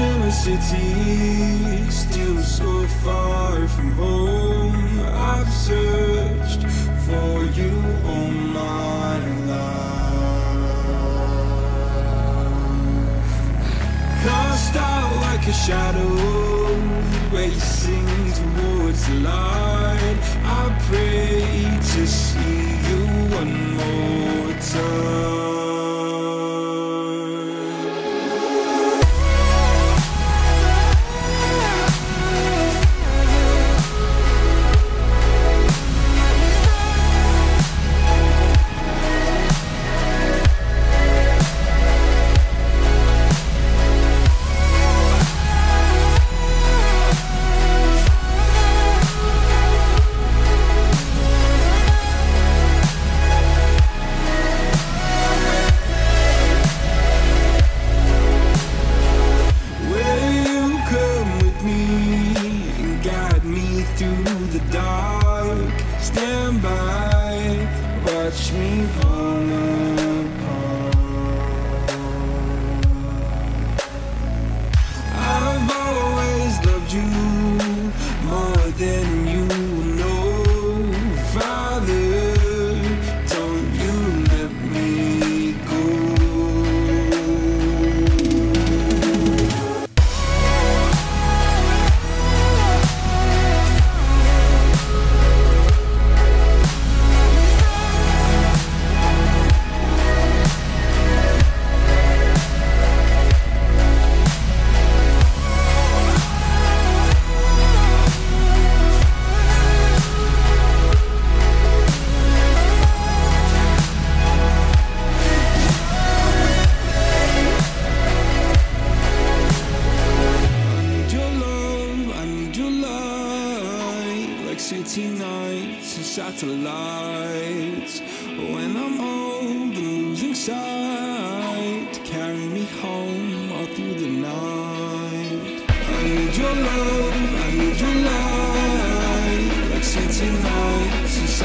in a city, still so far from home. I've searched for you all my life. Cast out like a shadow, racing towards the light. I pray to see you one more time. Satellites. When I'm old and losing sight, carry me home all through the night. I need your love, I need your light, like and satellites.